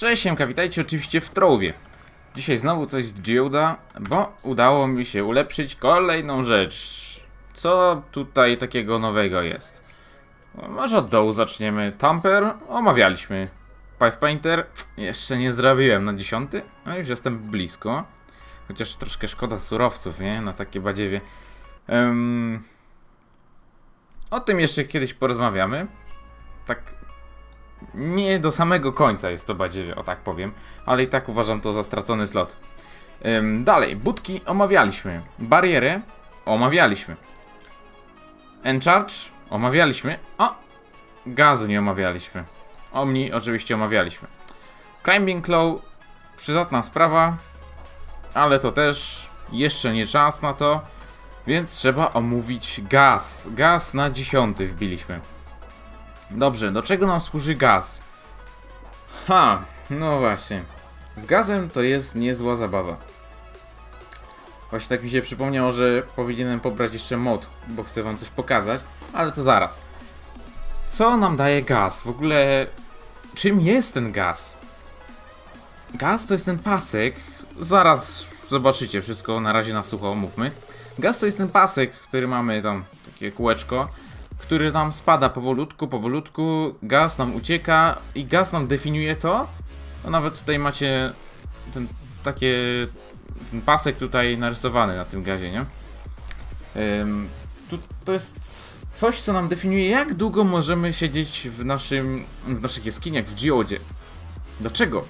Cześć, Siemka, witajcie oczywiście w Trowie. Dzisiaj znowu coś z Geoda, bo udało mi się ulepszyć kolejną rzecz. Co tutaj takiego nowego jest? No, Może od dołu zaczniemy. Tamper omawialiśmy. Pathpainter jeszcze nie zrobiłem na dziesiąty, a już jestem blisko. Chociaż troszkę szkoda surowców, nie? Na takie badziewie. Em, O tym jeszcze kiedyś porozmawiamy. Tak nie do samego końca jest to badziewie, o tak powiem, ale i tak uważam to za stracony slot. Ym, dalej, budki omawialiśmy, barierę omawialiśmy, Encharge omawialiśmy, o, gazu nie omawialiśmy, Omni oczywiście omawialiśmy. Climbing Claw, przydatna sprawa, ale to też jeszcze nie czas na to, więc trzeba omówić gaz. Gaz na dziesiąty wbiliśmy. Dobrze, do czego nam służy gaz? Ha, no właśnie. Z gazem to jest niezła zabawa. Właśnie tak mi się przypomniało, że powinienem pobrać jeszcze mod, bo chcę wam coś pokazać, ale to zaraz. Co nam daje gaz? W ogóle, czym jest ten gaz? Gaz to jest ten pasek, zaraz zobaczycie wszystko, na razie na sucho omówmy. Gaz to jest ten pasek, który mamy tam, takie kółeczko, który nam spada powolutku, powolutku, gaz nam ucieka i gaz nam definiuje to. No nawet tutaj macie ten takie ten pasek tutaj narysowany na tym gazie, nie? Ym, tu, to jest coś, co nam definiuje, jak długo możemy siedzieć w naszym, w naszych jaskiniach, w geodzie. Dlaczego?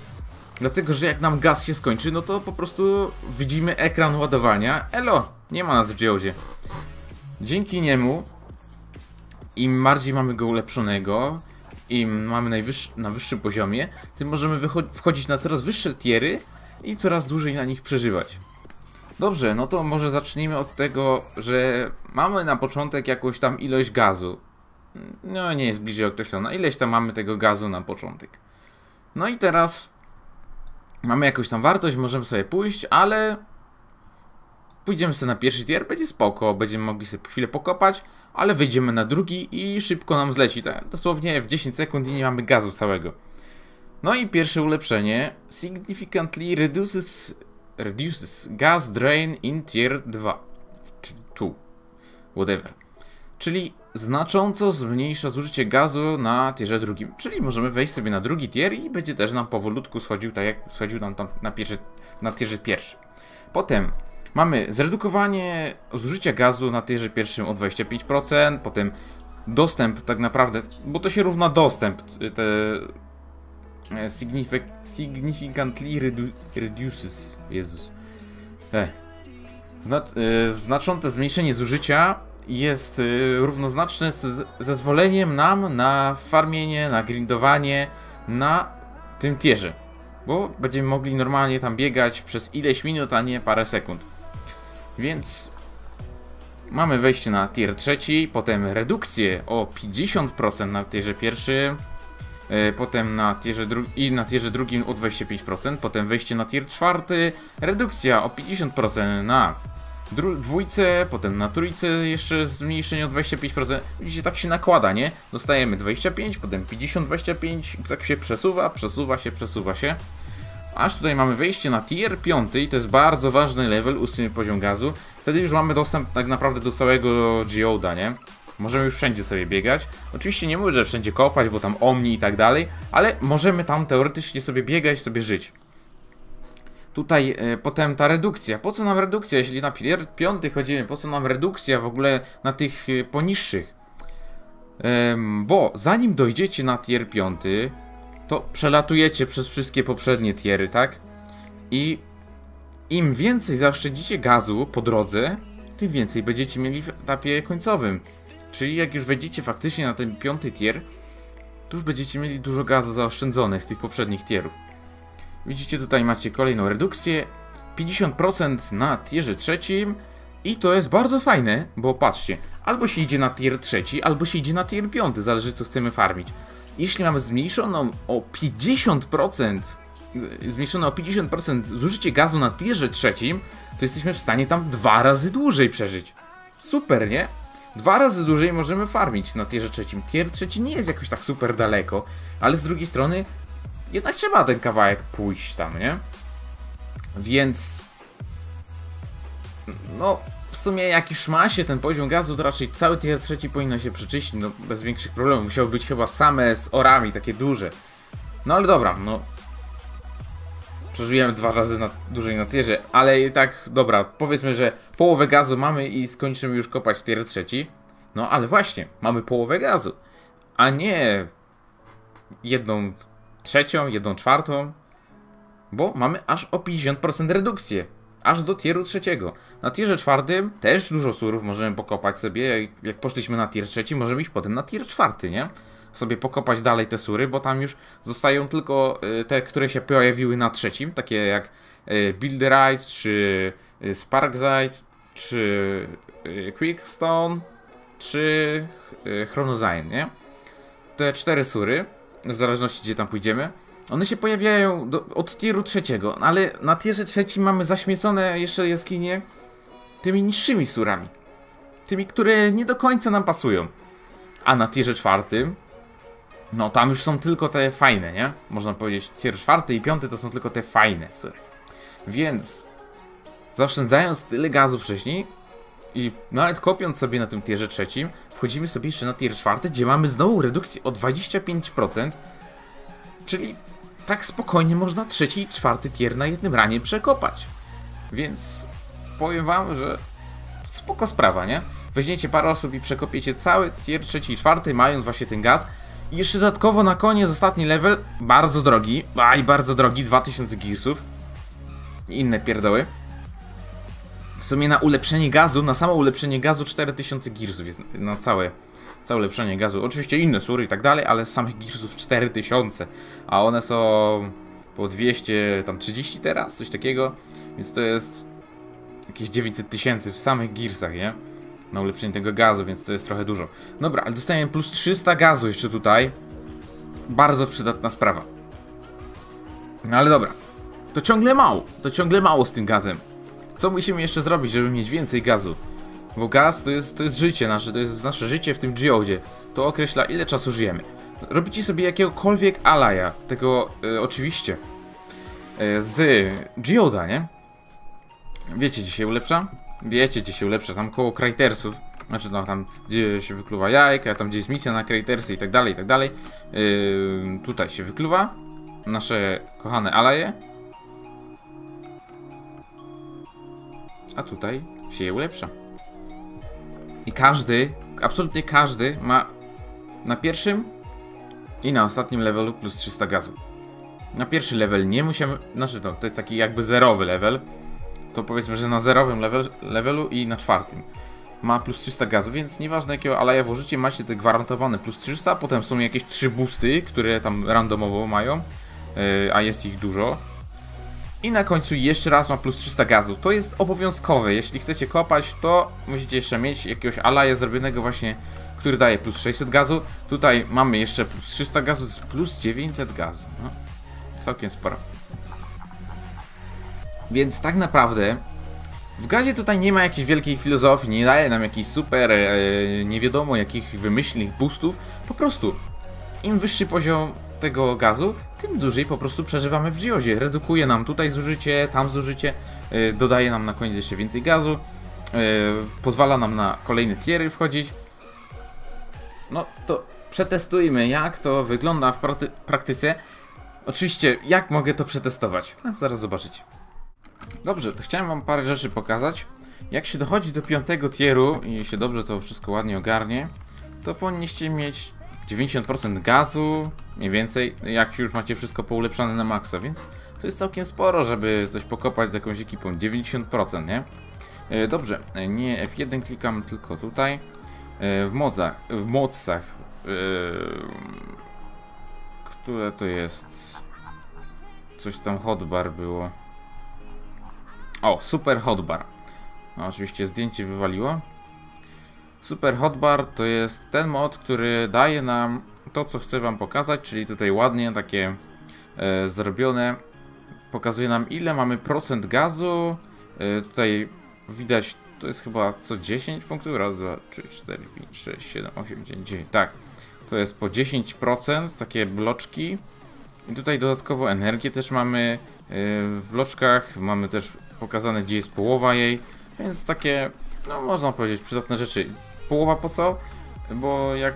Dlatego, że jak nam gaz się skończy, no to po prostu widzimy ekran ładowania. Elo, nie ma nas w geodzie. Dzięki niemu im bardziej mamy go ulepszonego, im mamy najwyższy, na wyższym poziomie, tym możemy wchodzić na coraz wyższe tiery i coraz dłużej na nich przeżywać. Dobrze, no to może zacznijmy od tego, że mamy na początek jakąś tam ilość gazu. No nie jest bliżej określona. Ileś tam mamy tego gazu na początek. No i teraz mamy jakąś tam wartość, możemy sobie pójść, ale pójdziemy sobie na pierwszy tier, będzie spoko, będziemy mogli sobie chwilę pokopać, ale wejdziemy na drugi i szybko nam zleci. Tak, dosłownie w 10 sekund i nie mamy gazu całego. No i pierwsze ulepszenie. Significantly reduces, reduces gas drain in tier 2. Czy 2. Whatever. Czyli znacząco zmniejsza zużycie gazu na tierze drugim. Czyli możemy wejść sobie na drugi tier i będzie też nam powolutku schodził, tak jak schodził nam tam na, pierwszy, na tierze pierwszy. Potem Mamy zredukowanie zużycia gazu na tierze pierwszym o 25%, potem dostęp tak naprawdę, bo to się równa dostęp, te e, signific, significantly redu, reduces, Jezus. E. Zna, e, znaczące zmniejszenie zużycia jest e, równoznaczne z zezwoleniem nam na farmienie, na grindowanie na tym tierze. Bo będziemy mogli normalnie tam biegać przez ileś minut, a nie parę sekund. Więc mamy wejście na tier trzeci, potem redukcję o 50% na tierze pierwszym, yy, potem na tierze i na tierze drugim o 25%, potem wejście na tier czwarty, redukcja o 50% na dwójce, potem na trójce jeszcze zmniejszenie o 25%. Widzicie, tak się nakłada, nie? Dostajemy 25, potem 50, 25, tak się przesuwa, przesuwa się, przesuwa się. Aż tutaj mamy wejście na tier 5 i to jest bardzo ważny level, 8 poziom gazu. Wtedy już mamy dostęp tak naprawdę do całego geoda, nie? Możemy już wszędzie sobie biegać. Oczywiście nie mówię, że wszędzie kopać, bo tam omni i tak dalej, ale możemy tam teoretycznie sobie biegać, sobie żyć. Tutaj e, potem ta redukcja. Po co nam redukcja, jeśli na tier 5 chodzimy? Po co nam redukcja w ogóle na tych e, poniższych? bo zanim dojdziecie na tier 5, to przelatujecie przez wszystkie poprzednie tiery, tak? I im więcej zaoszczędzicie gazu po drodze, tym więcej będziecie mieli w etapie końcowym. Czyli jak już wejdziecie faktycznie na ten piąty tier, to już będziecie mieli dużo gazu zaoszczędzone z tych poprzednich tierów. Widzicie, tutaj macie kolejną redukcję. 50% na tierze trzecim. I to jest bardzo fajne, bo patrzcie, albo się idzie na tier trzeci, albo się idzie na tier piąty, zależy co chcemy farmić jeśli mamy zmniejszoną o 50%, zmniejszone o 50% zużycie gazu na tierze trzecim, to jesteśmy w stanie tam dwa razy dłużej przeżyć. Super, nie? Dwa razy dłużej możemy farmić na tierze trzecim. Tier trzeci nie jest jakoś tak super daleko, ale z drugiej strony jednak trzeba ten kawałek pójść tam, nie? Więc no w sumie jak już ma się ten poziom gazu, to raczej cały tier trzeci powinno się przeczyścić, no bez większych problemów. Musiały być chyba same z orami, takie duże. No ale dobra, no przeżyjemy dwa razy na, dłużej na tierze, ale i tak, dobra, powiedzmy, że połowę gazu mamy i skończymy już kopać tier trzeci. No ale właśnie, mamy połowę gazu, a nie jedną trzecią, jedną czwartą, bo mamy aż o 50% redukcję, aż do tieru trzeciego. Na tierze czwartym też dużo surów możemy pokopać sobie, jak poszliśmy na tier trzeci, możemy iść potem na tier czwarty, nie? sobie pokopać dalej te sury, bo tam już zostają tylko y, te, które się pojawiły na trzecim, takie jak y, Builderite, czy y, Sparkzite, czy Quickstone, czy Chronozyne, nie? Te cztery sury, w zależności gdzie tam pójdziemy, one się pojawiają do, od tieru trzeciego, ale na tierze trzecim mamy zaśmiecone jeszcze jaskinie tymi niższymi surami. Tymi, które nie do końca nam pasują. A na tierze czwartym no tam już są tylko te fajne, nie? Można powiedzieć, tier czwarty i piąty to są tylko te fajne, sorry. Więc zaoszczędzając tyle gazu wcześniej i nawet kopiąc sobie na tym tierze trzecim, wchodzimy sobie jeszcze na tier czwarty, gdzie mamy znowu redukcję o 25%, czyli tak spokojnie można trzeci i czwarty tier na jednym ranie przekopać. Więc powiem wam, że spoko sprawa, nie? Weźmiecie parę osób i przekopiecie cały tier trzeci i czwarty, mając właśnie ten gaz, i jeszcze dodatkowo na koniec ostatni level, bardzo drogi, aj bardzo drogi, 2000 gearsów. Inne pierdoły. W sumie na ulepszenie gazu, na samo ulepszenie gazu 4000 gearsów jest na całe, całe ulepszenie gazu. Oczywiście inne sury i tak dalej, ale samych gearsów 4000, a one są po 230 teraz, coś takiego, więc to jest jakieś 900 tysięcy w samych gearsach, nie? na ulepszenie tego gazu, więc to jest trochę dużo. Dobra, ale dostajemy plus 300 gazu jeszcze tutaj. Bardzo przydatna sprawa. No ale dobra. To ciągle mało. To ciągle mało z tym gazem. Co musimy jeszcze zrobić, żeby mieć więcej gazu? Bo gaz to jest, to jest życie nasze, to jest nasze życie w tym geodzie. To określa ile czasu żyjemy. Robicie sobie jakiegokolwiek alaya, tego e, oczywiście e, z geoda, nie? Wiecie, dzisiaj ulepsza? Wiecie, gdzie się ulepsza, tam koło Cratersów. Znaczy, no tam, gdzie się wykluwa jajka, tam gdzie jest misja na Cratersy i tak dalej, i tak dalej. Yy, tutaj się wykluwa. Nasze kochane alaje. A tutaj się je ulepsza. I każdy, absolutnie każdy ma na pierwszym i na ostatnim levelu plus 300 gazu. Na pierwszy level nie musimy, znaczy no, to jest taki jakby zerowy level, to powiedzmy, że na zerowym level, levelu i na czwartym ma plus 300 gazu, więc nieważne jakiego aleja włożycie, macie te gwarantowane plus 300, potem są jakieś 3 boosty, które tam randomowo mają, yy, a jest ich dużo. I na końcu jeszcze raz ma plus 300 gazu. To jest obowiązkowe, jeśli chcecie kopać, to musicie jeszcze mieć jakiegoś alaja zrobionego właśnie, który daje plus 600 gazu. Tutaj mamy jeszcze plus 300 gazu, to jest plus 900 gazu. No, całkiem sporo. Więc tak naprawdę w gazie tutaj nie ma jakiejś wielkiej filozofii, nie daje nam jakichś super, e, nie wiadomo jakich wymyślnych boostów. Po prostu im wyższy poziom tego gazu, tym dłużej po prostu przeżywamy w geozie. Redukuje nam tutaj zużycie, tam zużycie, e, dodaje nam na koniec jeszcze więcej gazu, e, pozwala nam na kolejne tiery wchodzić. No to przetestujmy jak to wygląda w praktyce. Oczywiście, jak mogę to przetestować? No, zaraz zobaczycie. Dobrze, to chciałem wam parę rzeczy pokazać. Jak się dochodzi do piątego tieru i się dobrze to wszystko ładnie ogarnie, to powinniście mieć 90% gazu, mniej więcej, jak już macie wszystko poulepszane na maksa, więc to jest całkiem sporo, żeby coś pokopać z jakąś ekipą. 90%, nie? E, dobrze, e, nie F1 klikam, tylko tutaj. E, w mocach, w mocach, które to jest? Coś tam hotbar było. O, Super Hotbar. No, oczywiście zdjęcie wywaliło. Super Hotbar to jest ten mod, który daje nam to, co chcę Wam pokazać, czyli tutaj ładnie takie e, zrobione. Pokazuje nam ile mamy procent gazu. E, tutaj widać, to jest chyba co 10 punktów. Raz, dwa, trzy, cztery, pięć, sześć, siedem, osiem, dziewięć, dziewięć. Tak, to jest po 10% takie bloczki. I tutaj dodatkowo energię też mamy yy, w bloczkach, mamy też pokazane gdzie jest połowa jej, więc takie, no można powiedzieć, przydatne rzeczy. Połowa po co? Bo jak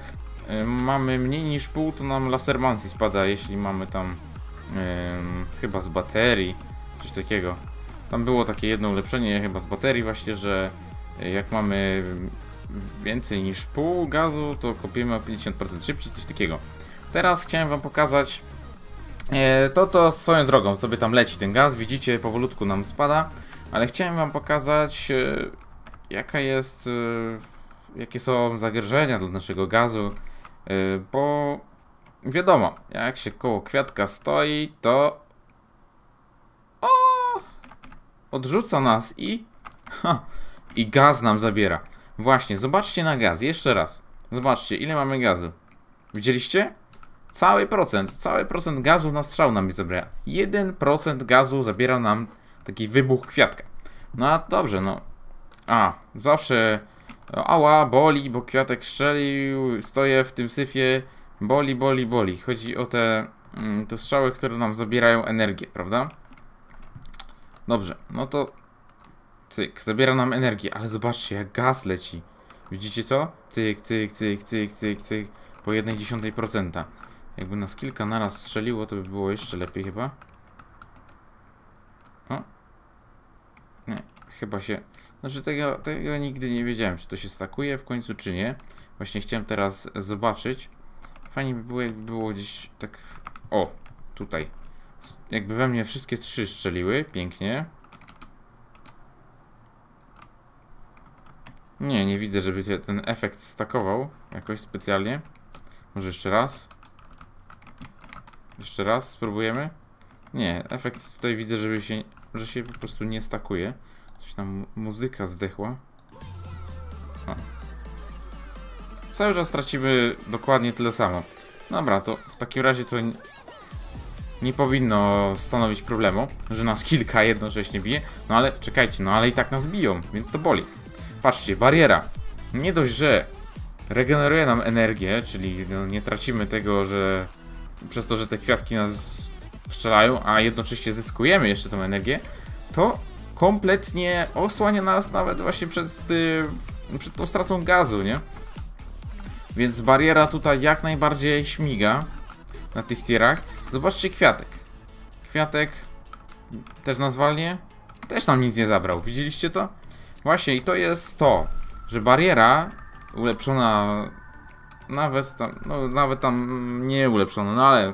yy, mamy mniej niż pół, to nam lasermancy spada, jeśli mamy tam chyba z baterii, coś takiego. Tam było takie jedno ulepszenie chyba z baterii właśnie, że jak mamy więcej niż pół gazu, to kopiemy o 50% szybciej, coś takiego. Teraz chciałem wam pokazać e, to, to swoją drogą sobie tam leci ten gaz, widzicie, powolutku nam spada, ale chciałem wam pokazać e, jaka jest, e, jakie są zagrożenia dla naszego gazu, bo wiadomo, jak się koło kwiatka stoi, to o, odrzuca nas i ha, i gaz nam zabiera. Właśnie, zobaczcie na gaz, jeszcze raz. Zobaczcie, ile mamy gazu. Widzieliście? Cały procent, cały procent gazu na strzał nam zabiera. 1% gazu zabiera nam taki wybuch kwiatka. No a dobrze, no. A, zawsze ała, boli, bo kwiatek strzelił, stoję w tym syfie, boli, boli, boli. Chodzi o te, mm, te strzały, które nam zabierają energię, prawda? Dobrze, no to cyk, zabiera nam energię, ale zobaczcie jak gaz leci. Widzicie co? Cyk, cyk, cyk, cyk, cyk, cyk, po 1,1%. Jakby nas kilka naraz strzeliło, to by było jeszcze lepiej chyba. O. Nie, chyba się... Znaczy tego, tego nigdy nie wiedziałem, czy to się stakuje w końcu, czy nie. Właśnie chciałem teraz zobaczyć. Fajnie by było, jakby było gdzieś tak... O, tutaj. Jakby we mnie wszystkie trzy strzeliły, pięknie. Nie, nie widzę, żeby się ten efekt stakował jakoś specjalnie. Może jeszcze raz. Jeszcze raz spróbujemy. Nie, efekt tutaj widzę, żeby się, że się po prostu nie stakuje. Coś tam muzyka zdechła. O. Cały czas tracimy dokładnie tyle samo. Dobra, to w takim razie to nie powinno stanowić problemu, że nas kilka jednocześnie bije. No ale czekajcie, no ale i tak nas biją, więc to boli. Patrzcie, bariera. Nie dość, że regeneruje nam energię, czyli no, nie tracimy tego, że przez to, że te kwiatki nas strzelają, a jednocześnie zyskujemy jeszcze tą energię, to kompletnie osłania nas nawet właśnie przed, ty, przed tą stratą gazu, nie? Więc bariera tutaj jak najbardziej śmiga na tych tierach. Zobaczcie kwiatek. Kwiatek też nas walnie? Też nam nic nie zabrał. Widzieliście to? Właśnie i to jest to, że bariera ulepszona nawet tam, no nawet tam nie ulepszona, no ale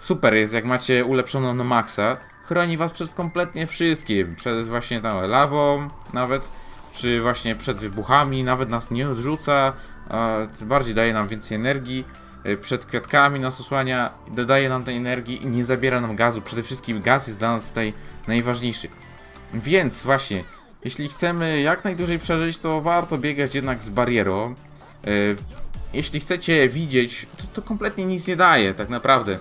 super jest jak macie ulepszoną na maksa. Chroni was przed kompletnie wszystkim, przed właśnie tam lawą, nawet czy właśnie przed wybuchami, nawet nas nie odrzuca, bardziej daje nam więcej energii. Y, przed kwiatkami nas osłania, dodaje nam tej energii i nie zabiera nam gazu. Przede wszystkim gaz jest dla nas tutaj najważniejszy. Więc właśnie, jeśli chcemy jak najdłużej przeżyć, to warto biegać jednak z barierą. E, jeśli chcecie widzieć, to, to kompletnie nic nie daje, tak naprawdę.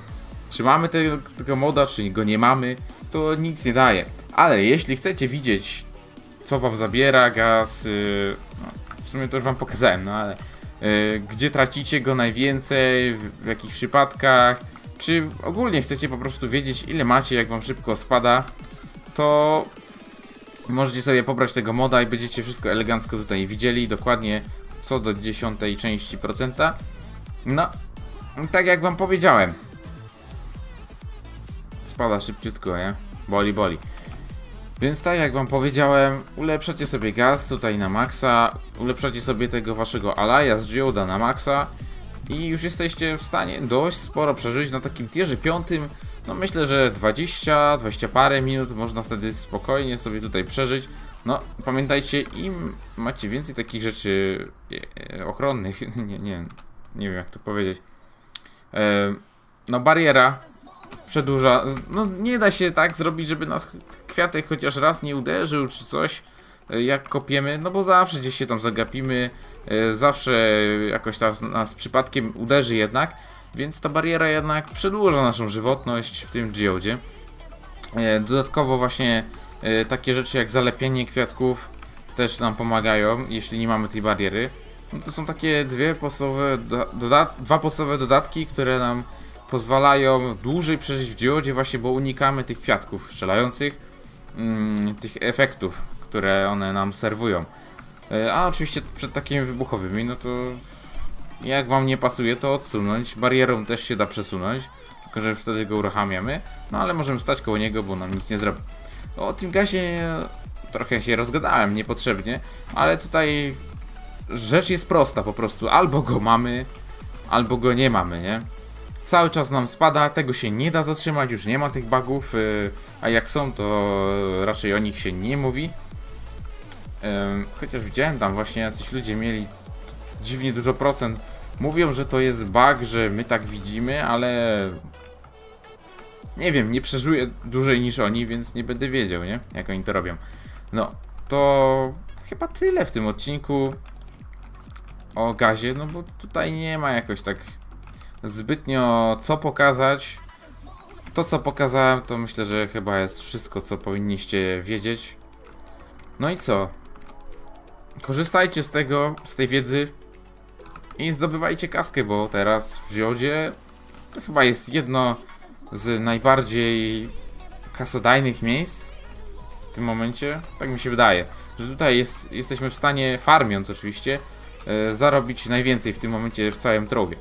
Czy mamy tego, tego moda, czy go nie mamy, to nic nie daje. Ale jeśli chcecie widzieć, co wam zabiera gaz, yy, no, w sumie to już wam pokazałem, no ale yy, gdzie tracicie go najwięcej, w, w jakich przypadkach, czy ogólnie chcecie po prostu wiedzieć, ile macie, jak wam szybko spada, to Możecie sobie pobrać tego moda i będziecie wszystko elegancko tutaj widzieli, dokładnie co do dziesiątej części procenta. No, tak jak wam powiedziałem. Spada szybciutko, nie? Boli, boli. Więc tak jak wam powiedziałem, ulepszacie sobie gaz tutaj na maksa, ulepszacie sobie tego waszego Alaya z Geoda na maksa i już jesteście w stanie dość sporo przeżyć na takim tierze piątym no myślę, że 20, 20 parę minut można wtedy spokojnie sobie tutaj przeżyć. No, pamiętajcie, im macie więcej takich rzeczy e, e, ochronnych, nie, nie, nie wiem jak to powiedzieć. E, no, bariera przedłuża. No, nie da się tak zrobić, żeby nas kwiatek chociaż raz nie uderzył, czy coś, jak kopiemy, no bo zawsze gdzieś się tam zagapimy, zawsze jakoś tam nas przypadkiem uderzy jednak. Więc ta bariera jednak przedłuża naszą żywotność w tym geodzie. E, dodatkowo właśnie e, takie rzeczy jak zalepienie kwiatków też nam pomagają, jeśli nie mamy tej bariery. No to są takie dwie podstawowe dwa podstawowe dodatki, które nam pozwalają dłużej przeżyć w diodzie właśnie, bo unikamy tych kwiatków strzelających, mm, tych efektów, które one nam serwują. E, A oczywiście przed takimi wybuchowymi, no to jak wam nie pasuje, to odsunąć. Barierą też się da przesunąć, tylko że wtedy go uruchamiamy. No ale możemy stać koło niego, bo nam nic nie zrobi. O tym gazie trochę się rozgadałem niepotrzebnie, ale tutaj rzecz jest prosta po prostu. Albo go mamy, albo go nie mamy, nie? Cały czas nam spada, tego się nie da zatrzymać, już nie ma tych bugów, yy, a jak są, to raczej o nich się nie mówi. Chociaż widziałem tam właśnie jacyś ludzie mieli dziwnie dużo procent. Mówią, że to jest bug, że my tak widzimy, ale nie wiem, nie przeżyję dłużej niż oni, więc nie będę wiedział, nie? Jak oni to robią. No, to chyba tyle w tym odcinku o gazie, no bo tutaj nie ma jakoś tak zbytnio co pokazać. To co pokazałem, to myślę, że chyba jest wszystko, co powinniście wiedzieć. No i co? Korzystajcie z tego, z tej wiedzy i zdobywajcie kaskę, bo teraz w Ziodzie to chyba jest jedno z najbardziej kasodajnych miejsc w tym momencie. Tak mi się wydaje, że tutaj jest, jesteśmy w stanie, farmiąc oczywiście, e, zarobić najwięcej w tym momencie w całym trowie.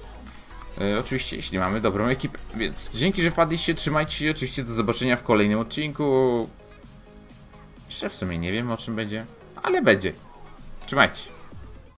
E, oczywiście, jeśli mamy dobrą ekipę. Więc dzięki, że wpadliście, trzymajcie się. Oczywiście do zobaczenia w kolejnym odcinku. Jeszcze w sumie nie wiem o czym będzie, ale będzie. Trzymajcie.